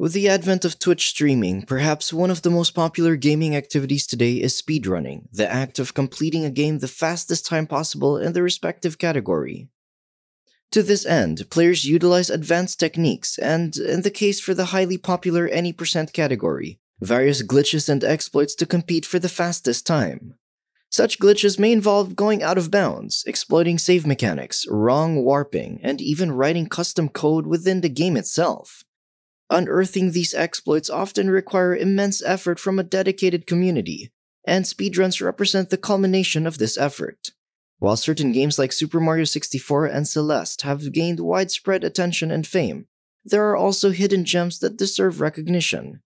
With the advent of Twitch streaming, perhaps one of the most popular gaming activities today is speedrunning, the act of completing a game the fastest time possible in the respective category. To this end, players utilize advanced techniques and, in the case for the highly popular Any Percent category, various glitches and exploits to compete for the fastest time. Such glitches may involve going out of bounds, exploiting save mechanics, wrong warping, and even writing custom code within the game itself. Unearthing these exploits often require immense effort from a dedicated community, and speedruns represent the culmination of this effort. While certain games like Super Mario 64 and Celeste have gained widespread attention and fame, there are also hidden gems that deserve recognition.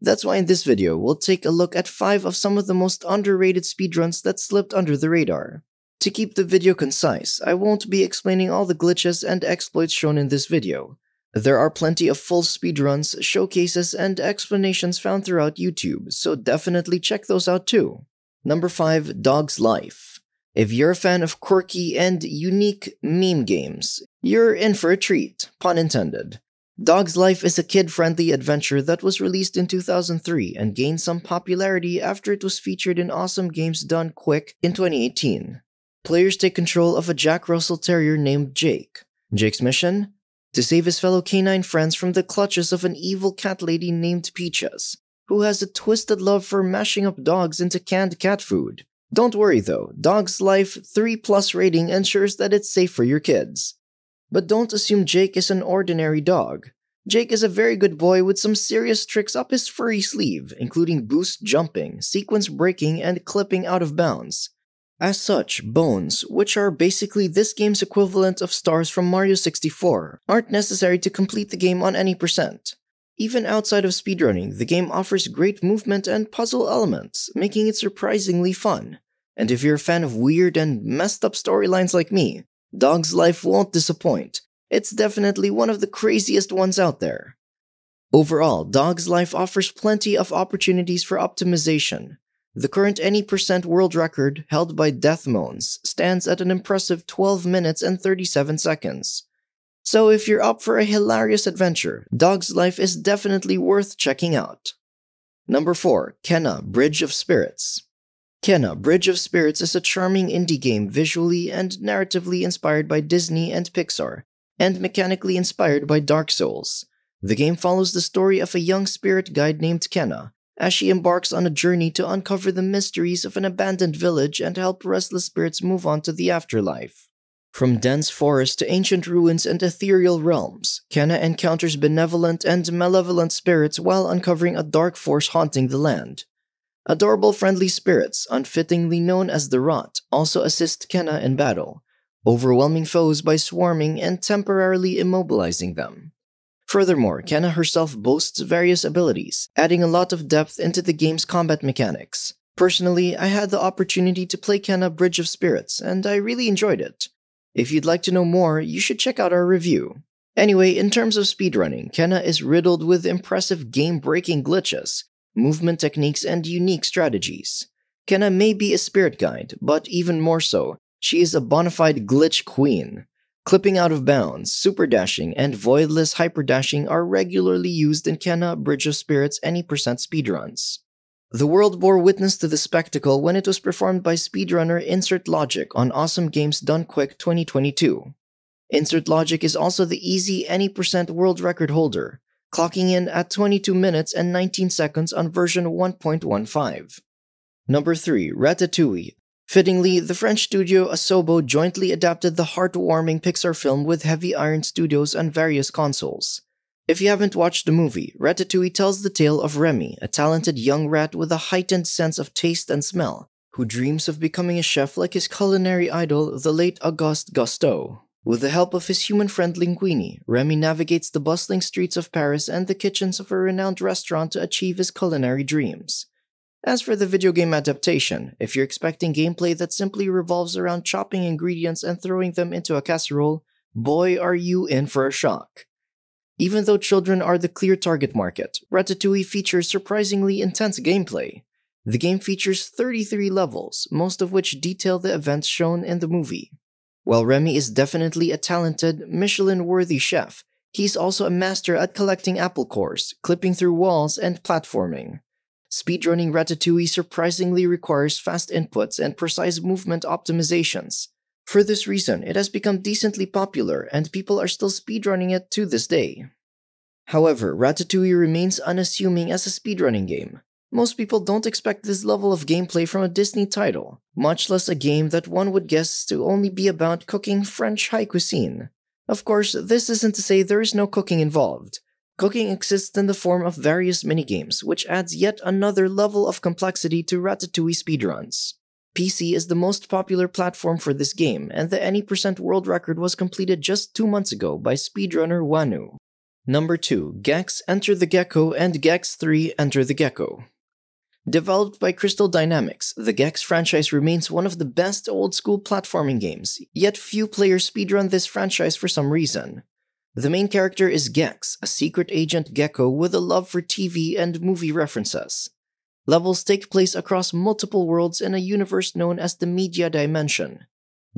That's why in this video, we'll take a look at 5 of some of the most underrated speedruns that slipped under the radar. To keep the video concise, I won't be explaining all the glitches and exploits shown in this video. There are plenty of full speedruns, showcases, and explanations found throughout YouTube, so definitely check those out too. Number 5 Dog's Life. If you're a fan of quirky and unique meme games, you're in for a treat, pun intended. Dog's Life is a kid friendly adventure that was released in 2003 and gained some popularity after it was featured in Awesome Games Done Quick in 2018. Players take control of a Jack Russell Terrier named Jake. Jake's mission? To save his fellow canine friends from the clutches of an evil cat lady named Peaches, who has a twisted love for mashing up dogs into canned cat food. Don't worry though, Dog's Life 3 Plus rating ensures that it's safe for your kids. But don't assume Jake is an ordinary dog. Jake is a very good boy with some serious tricks up his furry sleeve, including boost jumping, sequence breaking, and clipping out of bounds. As such, bones, which are basically this game's equivalent of stars from Mario 64, aren't necessary to complete the game on any percent. Even outside of speedrunning, the game offers great movement and puzzle elements, making it surprisingly fun. And if you're a fan of weird and messed up storylines like me, Dog's Life won't disappoint. It's definitely one of the craziest ones out there. Overall, Dog's Life offers plenty of opportunities for optimization, the current any percent world record, held by Deathmoans, stands at an impressive 12 minutes and 37 seconds. So if you're up for a hilarious adventure, Dog's Life is definitely worth checking out. Number 4. Kena Bridge of Spirits Kena Bridge of Spirits is a charming indie game visually and narratively inspired by Disney and Pixar, and mechanically inspired by Dark Souls. The game follows the story of a young spirit guide named Kena, as she embarks on a journey to uncover the mysteries of an abandoned village and help restless spirits move on to the afterlife. From dense forests to ancient ruins and ethereal realms, Kena encounters benevolent and malevolent spirits while uncovering a dark force haunting the land. Adorable friendly spirits, unfittingly known as the Rot, also assist Kena in battle, overwhelming foes by swarming and temporarily immobilizing them. Furthermore, Kena herself boasts various abilities, adding a lot of depth into the game's combat mechanics. Personally, I had the opportunity to play Kena Bridge of Spirits, and I really enjoyed it. If you'd like to know more, you should check out our review. Anyway, in terms of speedrunning, Kena is riddled with impressive game breaking glitches, movement techniques, and unique strategies. Kena may be a spirit guide, but even more so, she is a bona fide glitch queen. Clipping out of bounds, super dashing, and voidless hyper dashing are regularly used in Kena Bridge of Spirits any percent speedruns. The world bore witness to the spectacle when it was performed by speedrunner Insert Logic on Awesome Games Done Quick 2022. Insert Logic is also the easy any percent world record holder, clocking in at 22 minutes and 19 seconds on version 1.15. Number 3, Ratatouille, Fittingly, the French studio Asobo jointly adapted the heartwarming Pixar film with Heavy Iron Studios on various consoles. If you haven't watched the movie, Ratatouille tells the tale of Remy, a talented young rat with a heightened sense of taste and smell, who dreams of becoming a chef like his culinary idol, the late Auguste Gusteau. With the help of his human friend Linguini, Remy navigates the bustling streets of Paris and the kitchens of a renowned restaurant to achieve his culinary dreams. As for the video game adaptation, if you're expecting gameplay that simply revolves around chopping ingredients and throwing them into a casserole, boy are you in for a shock. Even though children are the clear target market, Ratatouille features surprisingly intense gameplay. The game features 33 levels, most of which detail the events shown in the movie. While Remy is definitely a talented, Michelin worthy chef, He's also a master at collecting apple cores, clipping through walls, and platforming. Speedrunning Ratatouille surprisingly requires fast inputs and precise movement optimizations. For this reason, it has become decently popular and people are still speedrunning it to this day. However, Ratatouille remains unassuming as a speedrunning game. Most people don't expect this level of gameplay from a Disney title, much less a game that one would guess to only be about cooking French high cuisine. Of course, this isn't to say there is no cooking involved. Cooking exists in the form of various minigames, which adds yet another level of complexity to Ratatouille speedruns. PC is the most popular platform for this game, and the Any Percent world record was completed just two months ago by speedrunner Wanu. Number 2. Gex Enter the Gecko and Gex 3 Enter the Gecko. Developed by Crystal Dynamics, the Gex franchise remains one of the best old school platforming games, yet few players speedrun this franchise for some reason. The main character is Gex, a secret agent gecko with a love for TV and movie references. Levels take place across multiple worlds in a universe known as the Media Dimension.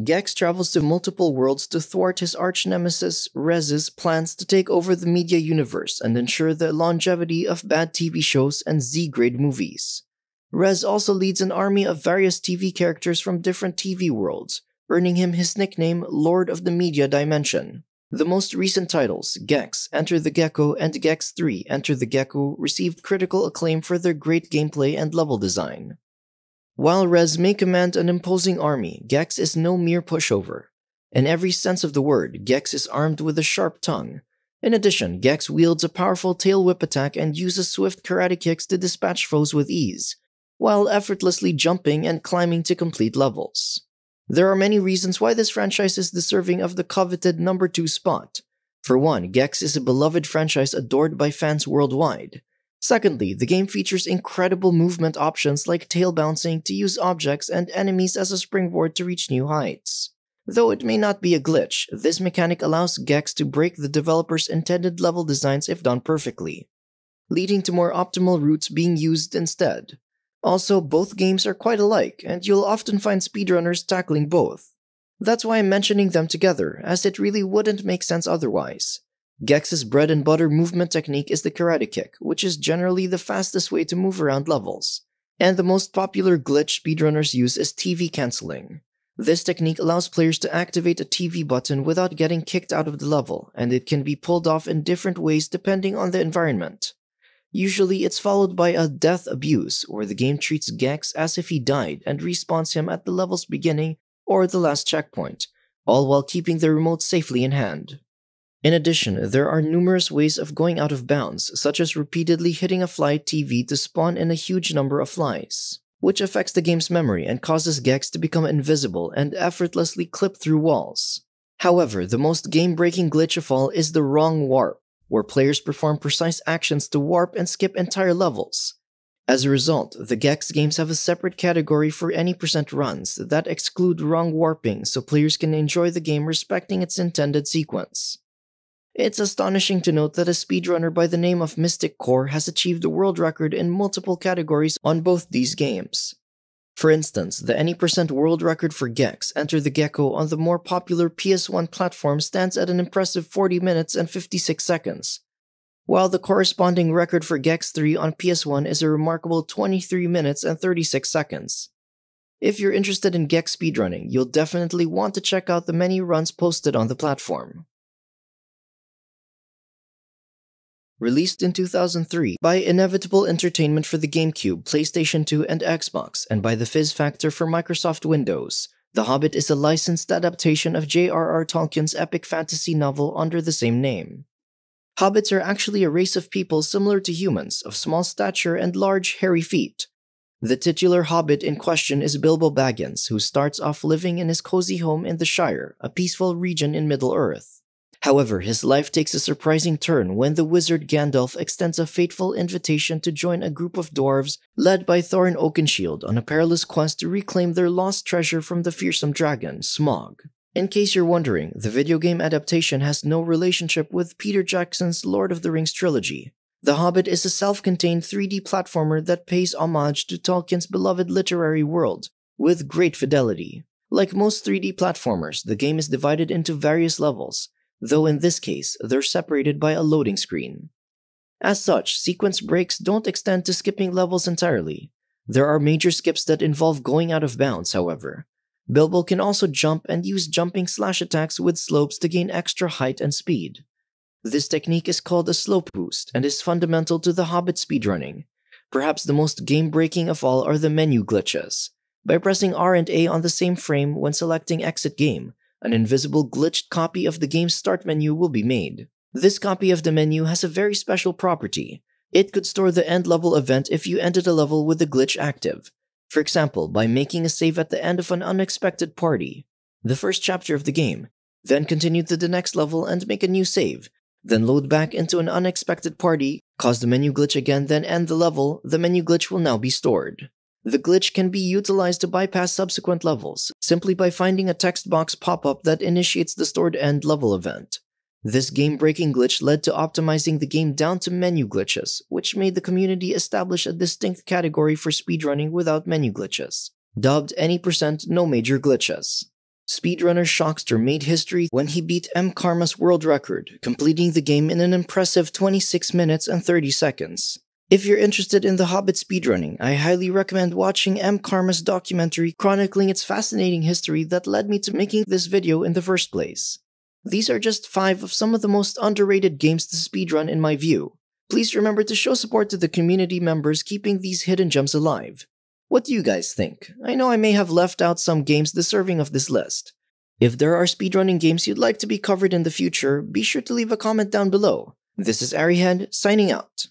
Gex travels to multiple worlds to thwart his arch nemesis Rez's plans to take over the media universe and ensure the longevity of bad TV shows and Z grade movies. Rez also leads an army of various TV characters from different TV worlds, earning him his nickname Lord of the Media Dimension. The most recent titles, Gex, Enter the Gecko, and Gex 3, Enter the Gecko, received critical acclaim for their great gameplay and level design. While Rez may command an imposing army, Gex is no mere pushover. In every sense of the word, Gex is armed with a sharp tongue. In addition, Gex wields a powerful tail whip attack and uses swift karate kicks to dispatch foes with ease, while effortlessly jumping and climbing to complete levels. There are many reasons why this franchise is deserving of the coveted number 2 spot. For one, Gex is a beloved franchise adored by fans worldwide. Secondly, the game features incredible movement options like tail bouncing to use objects and enemies as a springboard to reach new heights. Though it may not be a glitch, this mechanic allows Gex to break the developer's intended level designs if done perfectly, leading to more optimal routes being used instead. Also, both games are quite alike, and you'll often find speedrunners tackling both. That's why I'm mentioning them together, as it really wouldn't make sense otherwise. Gex's bread and butter movement technique is the karate kick, which is generally the fastest way to move around levels. And the most popular glitch speedrunners use is TV canceling. This technique allows players to activate a TV button without getting kicked out of the level, and it can be pulled off in different ways depending on the environment. Usually, it's followed by a death abuse, where the game treats Gex as if he died and respawns him at the level's beginning or the last checkpoint, all while keeping the remote safely in hand. In addition, there are numerous ways of going out of bounds, such as repeatedly hitting a fly TV to spawn in a huge number of flies, which affects the game's memory and causes Gex to become invisible and effortlessly clip through walls. However, the most game-breaking glitch of all is the wrong warp, where players perform precise actions to warp and skip entire levels. As a result, the Gex games have a separate category for any percent runs that exclude wrong warping so players can enjoy the game respecting its intended sequence. It's astonishing to note that a speedrunner by the name of Mystic Core has achieved a world record in multiple categories on both these games. For instance, the Any Percent world record for Gex Enter the Gecko on the more popular PS1 platform stands at an impressive 40 minutes and 56 seconds, while the corresponding record for Gex 3 on PS1 is a remarkable 23 minutes and 36 seconds. If you're interested in Gex speedrunning, you'll definitely want to check out the many runs posted on the platform. Released in 2003 by Inevitable Entertainment for the GameCube, PlayStation 2, and Xbox, and by the Fizz Factor for Microsoft Windows, The Hobbit is a licensed adaptation of J.R.R. Tolkien's epic fantasy novel under the same name. Hobbits are actually a race of people similar to humans, of small stature and large, hairy feet. The titular hobbit in question is Bilbo Baggins, who starts off living in his cozy home in the Shire, a peaceful region in Middle Earth. However, his life takes a surprising turn when the wizard Gandalf extends a fateful invitation to join a group of dwarves led by Thorin Oakenshield on a perilous quest to reclaim their lost treasure from the fearsome dragon, Smaug. In case you're wondering, the video game adaptation has no relationship with Peter Jackson's Lord of the Rings trilogy. The Hobbit is a self contained 3D platformer that pays homage to Tolkien's beloved literary world with great fidelity. Like most 3D platformers, the game is divided into various levels, though in this case, they're separated by a loading screen. As such, sequence breaks don't extend to skipping levels entirely. There are major skips that involve going out of bounds, however. Bilbo can also jump and use jumping slash attacks with slopes to gain extra height and speed. This technique is called a slope boost and is fundamental to the Hobbit speedrunning. Perhaps the most game-breaking of all are the menu glitches. By pressing R and A on the same frame when selecting Exit Game, an invisible glitched copy of the game's start menu will be made. This copy of the menu has a very special property. It could store the end level event if you ended a level with the glitch active. For example, by making a save at the end of an unexpected party, the first chapter of the game, then continue to the next level and make a new save, then load back into an unexpected party, cause the menu glitch again, then end the level, the menu glitch will now be stored. The glitch can be utilized to bypass subsequent levels, simply by finding a text box pop up that initiates the stored end level event. This game breaking glitch led to optimizing the game down to menu glitches, which made the community establish a distinct category for speedrunning without menu glitches, dubbed any percent no major glitches. Speedrunner Shockster made history when he beat M. Karma's world record, completing the game in an impressive 26 minutes and 30 seconds. If you're interested in the Hobbit speedrunning, I highly recommend watching M. Karma's documentary chronicling its fascinating history that led me to making this video in the first place. These are just 5 of some of the most underrated games to speedrun in my view. Please remember to show support to the community members keeping these hidden gems alive. What do you guys think? I know I may have left out some games deserving of this list. If there are speedrunning games you'd like to be covered in the future, be sure to leave a comment down below. This is Arihead, signing out.